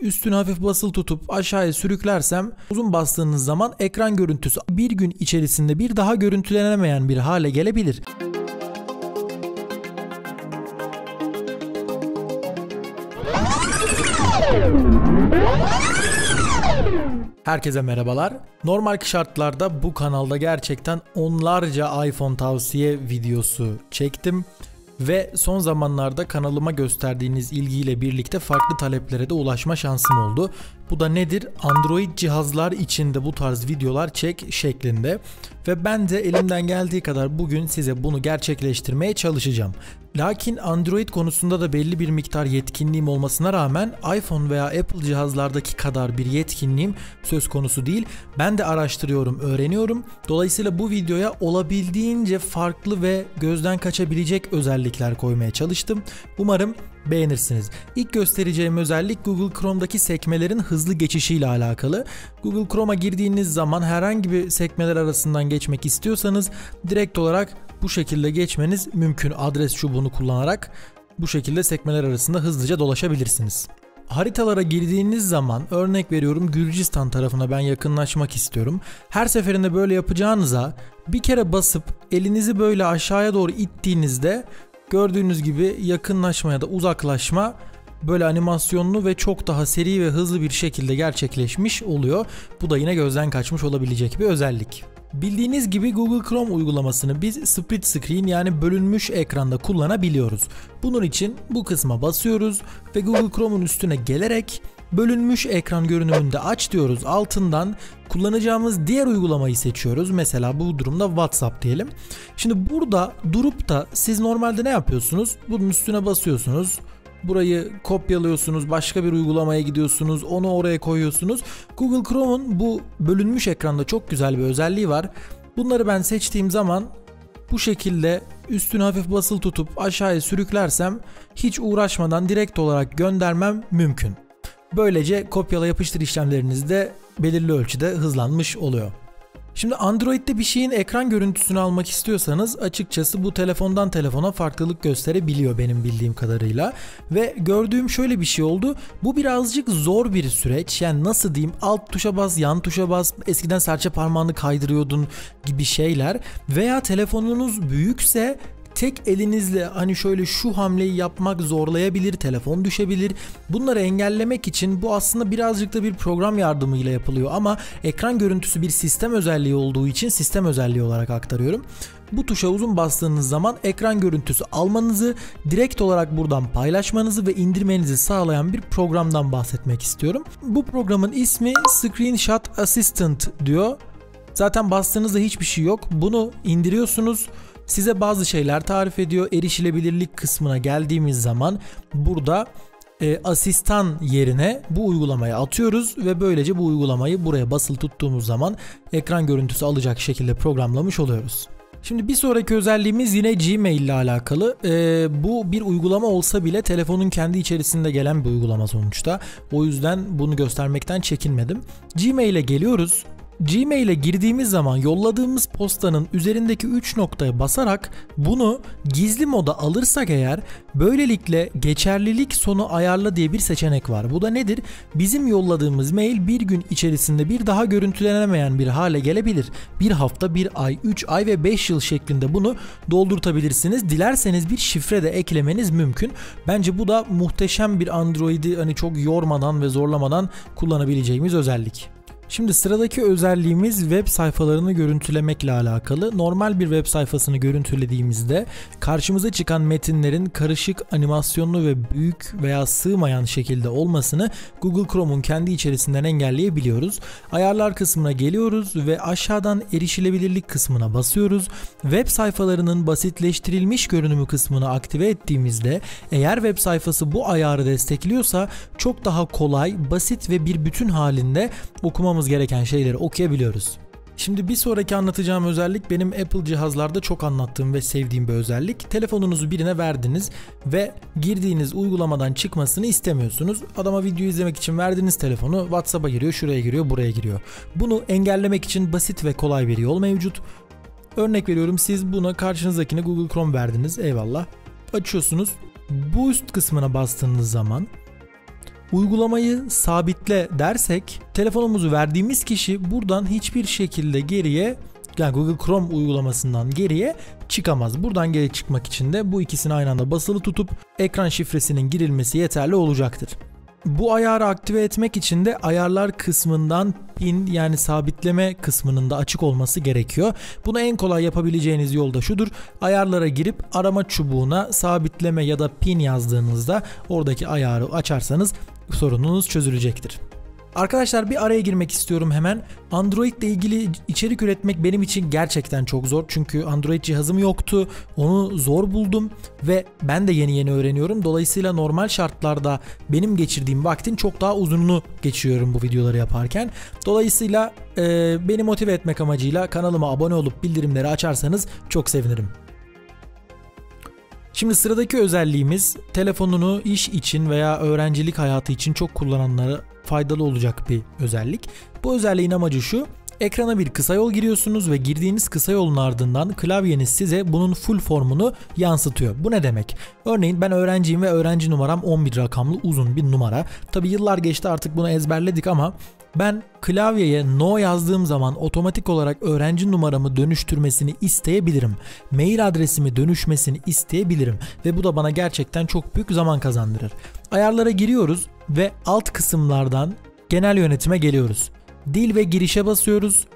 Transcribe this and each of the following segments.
üstünü hafif basılı tutup aşağıya sürüklersem uzun bastığınız zaman ekran görüntüsü bir gün içerisinde bir daha görüntülenemeyen bir hale gelebilir. Herkese merhabalar. Normal şartlarda bu kanalda gerçekten onlarca iPhone tavsiye videosu çektim ve son zamanlarda kanalıma gösterdiğiniz ilgiyle birlikte farklı taleplere de ulaşma şansım oldu. Bu da nedir? Android cihazlar içinde bu tarz videolar çek şeklinde ve ben de elimden geldiği kadar bugün size bunu gerçekleştirmeye çalışacağım. Lakin Android konusunda da belli bir miktar yetkinliğim olmasına rağmen iPhone veya Apple cihazlardaki kadar bir yetkinliğim söz konusu değil. Ben de araştırıyorum, öğreniyorum. Dolayısıyla bu videoya olabildiğince farklı ve gözden kaçabilecek özellikler koymaya çalıştım. Umarım beğenirsiniz. İlk göstereceğim özellik Google Chrome'daki sekmelerin hızlı geçişiyle alakalı. Google Chrome'a girdiğiniz zaman herhangi bir sekmeler arasından geçmek istiyorsanız direkt olarak bu şekilde geçmeniz mümkün. Adres çubuğunu kullanarak bu şekilde sekmeler arasında hızlıca dolaşabilirsiniz. Haritalara girdiğiniz zaman örnek veriyorum Gürcistan tarafına ben yakınlaşmak istiyorum. Her seferinde böyle yapacağınıza bir kere basıp elinizi böyle aşağıya doğru ittiğinizde gördüğünüz gibi yakınlaşma ya da uzaklaşma böyle animasyonlu ve çok daha seri ve hızlı bir şekilde gerçekleşmiş oluyor. Bu da yine gözden kaçmış olabilecek bir özellik. Bildiğiniz gibi Google Chrome uygulamasını biz split screen yani bölünmüş ekranda kullanabiliyoruz. Bunun için bu kısma basıyoruz ve Google Chrome'un üstüne gelerek bölünmüş ekran görünümünde aç diyoruz. Altından kullanacağımız diğer uygulamayı seçiyoruz. Mesela bu durumda WhatsApp diyelim. Şimdi burada durup da siz normalde ne yapıyorsunuz? Bunun üstüne basıyorsunuz. Burayı kopyalıyorsunuz, başka bir uygulamaya gidiyorsunuz, onu oraya koyuyorsunuz. Google Chrome'un bu bölünmüş ekranda çok güzel bir özelliği var. Bunları ben seçtiğim zaman bu şekilde üstünü hafif basılı tutup aşağıya sürüklersem hiç uğraşmadan direkt olarak göndermem mümkün. Böylece kopyala yapıştır işlemleriniz de belirli ölçüde hızlanmış oluyor. Şimdi Android'de bir şeyin ekran görüntüsünü almak istiyorsanız açıkçası bu telefondan telefona farklılık gösterebiliyor benim bildiğim kadarıyla. Ve gördüğüm şöyle bir şey oldu. Bu birazcık zor bir süreç. Yani nasıl diyeyim alt tuşa bas, yan tuşa bas, eskiden serçe parmağını kaydırıyordun gibi şeyler. Veya telefonunuz büyükse tek elinizle hani şöyle şu hamleyi yapmak zorlayabilir, telefon düşebilir. Bunları engellemek için bu aslında birazcık da bir program yardımıyla yapılıyor ama ekran görüntüsü bir sistem özelliği olduğu için sistem özelliği olarak aktarıyorum. Bu tuşa uzun bastığınız zaman ekran görüntüsü almanızı, direkt olarak buradan paylaşmanızı ve indirmenizi sağlayan bir programdan bahsetmek istiyorum. Bu programın ismi Screenshot Assistant diyor. Zaten bastığınızda hiçbir şey yok. Bunu indiriyorsunuz size bazı şeyler tarif ediyor. Erişilebilirlik kısmına geldiğimiz zaman burada e, asistan yerine bu uygulamayı atıyoruz ve böylece bu uygulamayı buraya basılı tuttuğumuz zaman ekran görüntüsü alacak şekilde programlamış oluyoruz. Şimdi bir sonraki özelliğimiz yine Gmail ile alakalı. Ee, bu bir uygulama olsa bile telefonun kendi içerisinde gelen bir uygulama sonuçta. O yüzden bunu göstermekten çekinmedim. Gmail'e geliyoruz. Gmail'e girdiğimiz zaman yolladığımız postanın üzerindeki 3 noktaya basarak bunu gizli moda alırsak eğer böylelikle geçerlilik sonu ayarla diye bir seçenek var. Bu da nedir? Bizim yolladığımız mail bir gün içerisinde bir daha görüntülenemeyen bir hale gelebilir. Bir hafta, bir ay, 3 ay ve 5 yıl şeklinde bunu doldurtabilirsiniz. Dilerseniz bir şifre de eklemeniz mümkün. Bence bu da muhteşem bir Android'i hani çok yormadan ve zorlamadan kullanabileceğimiz özellik. Şimdi sıradaki özelliğimiz web sayfalarını görüntülemekle alakalı. Normal bir web sayfasını görüntülediğimizde karşımıza çıkan metinlerin karışık, animasyonlu ve büyük veya sığmayan şekilde olmasını Google Chrome'un kendi içerisinden engelleyebiliyoruz. Ayarlar kısmına geliyoruz ve aşağıdan erişilebilirlik kısmına basıyoruz. Web sayfalarının basitleştirilmiş görünümü kısmını aktive ettiğimizde eğer web sayfası bu ayarı destekliyorsa çok daha kolay, basit ve bir bütün halinde okumamız okumamız gereken şeyleri okuyabiliyoruz. Şimdi bir sonraki anlatacağım özellik benim Apple cihazlarda çok anlattığım ve sevdiğim bir özellik. Telefonunuzu birine verdiniz ve girdiğiniz uygulamadan çıkmasını istemiyorsunuz. Adama video izlemek için verdiğiniz telefonu WhatsApp'a giriyor, şuraya giriyor, buraya giriyor. Bunu engellemek için basit ve kolay bir yol mevcut. Örnek veriyorum siz buna karşınızdakine Google Chrome verdiniz. Eyvallah. Açıyorsunuz. Bu üst kısmına bastığınız zaman uygulamayı sabitle dersek telefonumuzu verdiğimiz kişi buradan hiçbir şekilde geriye yani Google Chrome uygulamasından geriye çıkamaz. Buradan geri çıkmak için de bu ikisini aynı anda basılı tutup ekran şifresinin girilmesi yeterli olacaktır. Bu ayarı aktive etmek için de ayarlar kısmından pin yani sabitleme kısmının da açık olması gerekiyor. Bunu en kolay yapabileceğiniz yol da şudur. Ayarlara girip arama çubuğuna sabitleme ya da pin yazdığınızda oradaki ayarı açarsanız sorununuz çözülecektir. Arkadaşlar bir araya girmek istiyorum hemen. Android ile ilgili içerik üretmek benim için gerçekten çok zor. Çünkü Android cihazım yoktu. Onu zor buldum ve ben de yeni yeni öğreniyorum. Dolayısıyla normal şartlarda benim geçirdiğim vaktin çok daha uzununu geçiriyorum bu videoları yaparken. Dolayısıyla e, beni motive etmek amacıyla kanalıma abone olup bildirimleri açarsanız çok sevinirim. Şimdi sıradaki özelliğimiz telefonunu iş için veya öğrencilik hayatı için çok kullananlara faydalı olacak bir özellik. Bu özelliğin amacı şu. Ekrana bir kısa yol giriyorsunuz ve girdiğiniz kısa yolun ardından klavyeniz size bunun full formunu yansıtıyor. Bu ne demek? Örneğin ben öğrenciyim ve öğrenci numaram 11 rakamlı uzun bir numara. Tabi yıllar geçti artık bunu ezberledik ama ben klavyeye no yazdığım zaman otomatik olarak öğrenci numaramı dönüştürmesini isteyebilirim. Mail adresimi dönüşmesini isteyebilirim ve bu da bana gerçekten çok büyük zaman kazandırır. Ayarlara giriyoruz ve alt kısımlardan genel yönetime geliyoruz. Dil ve girişe basıyoruz.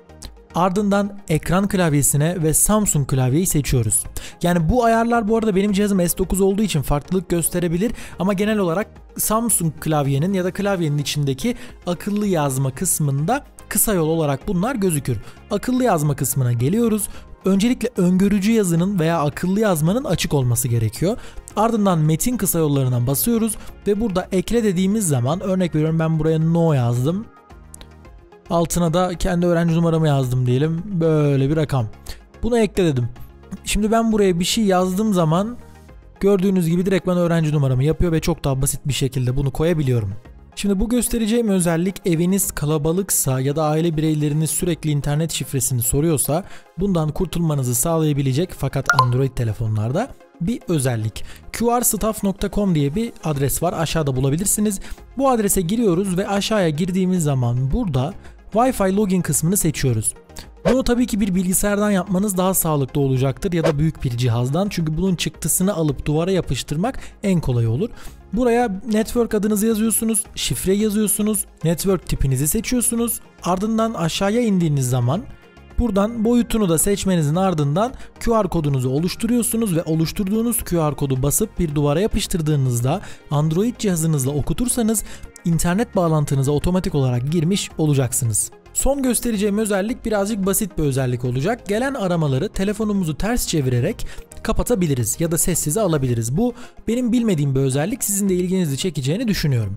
Ardından ekran klavyesine ve Samsung klavyeyi seçiyoruz. Yani bu ayarlar bu arada benim cihazım S9 olduğu için farklılık gösterebilir ama genel olarak Samsung klavyenin ya da klavyenin içindeki akıllı yazma kısmında kısa yol olarak bunlar gözükür. Akıllı yazma kısmına geliyoruz. Öncelikle öngörücü yazının veya akıllı yazmanın açık olması gerekiyor. Ardından metin kısa yollarına basıyoruz ve burada ekle dediğimiz zaman örnek veriyorum ben buraya no yazdım. Altına da kendi öğrenci numaramı yazdım diyelim. Böyle bir rakam. Bunu ekle dedim. Şimdi ben buraya bir şey yazdığım zaman gördüğünüz gibi direkt ben öğrenci numaramı yapıyor ve çok daha basit bir şekilde bunu koyabiliyorum. Şimdi bu göstereceğim özellik eviniz kalabalıksa ya da aile bireyleriniz sürekli internet şifresini soruyorsa bundan kurtulmanızı sağlayabilecek fakat Android telefonlarda bir özellik. qrstaff.com diye bir adres var aşağıda bulabilirsiniz. Bu adrese giriyoruz ve aşağıya girdiğimiz zaman burada Wi-Fi login kısmını seçiyoruz. Bunu tabii ki bir bilgisayardan yapmanız daha sağlıklı olacaktır ya da büyük bir cihazdan çünkü bunun çıktısını alıp duvara yapıştırmak en kolay olur. Buraya network adınızı yazıyorsunuz, şifre yazıyorsunuz, network tipinizi seçiyorsunuz. Ardından aşağıya indiğiniz zaman Buradan boyutunu da seçmenizin ardından QR kodunuzu oluşturuyorsunuz ve oluşturduğunuz QR kodu basıp bir duvara yapıştırdığınızda Android cihazınızla okutursanız internet bağlantınıza otomatik olarak girmiş olacaksınız. Son göstereceğim özellik birazcık basit bir özellik olacak. Gelen aramaları telefonumuzu ters çevirerek kapatabiliriz ya da sessize alabiliriz. Bu benim bilmediğim bir özellik sizin de ilginizi çekeceğini düşünüyorum.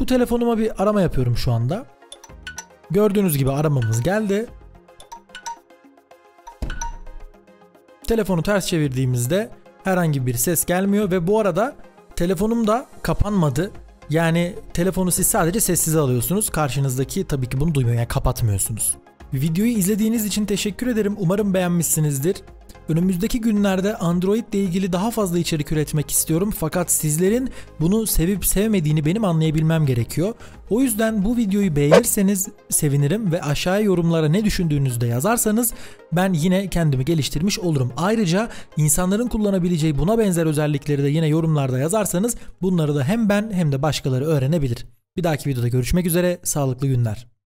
Bu telefonuma bir arama yapıyorum şu anda. Gördüğünüz gibi aramamız geldi. Telefonu ters çevirdiğimizde herhangi bir ses gelmiyor ve bu arada telefonum da kapanmadı. Yani telefonu siz sadece sessize alıyorsunuz. Karşınızdaki tabii ki bunu duymuyor yani kapatmıyorsunuz. Videoyu izlediğiniz için teşekkür ederim. Umarım beğenmişsinizdir. Önümüzdeki günlerde Android ile ilgili daha fazla içerik üretmek istiyorum fakat sizlerin bunu sevip sevmediğini benim anlayabilmem gerekiyor. O yüzden bu videoyu beğenirseniz sevinirim ve aşağıya yorumlara ne düşündüğünüzü de yazarsanız ben yine kendimi geliştirmiş olurum. Ayrıca insanların kullanabileceği buna benzer özellikleri de yine yorumlarda yazarsanız bunları da hem ben hem de başkaları öğrenebilir. Bir dahaki videoda görüşmek üzere, sağlıklı günler.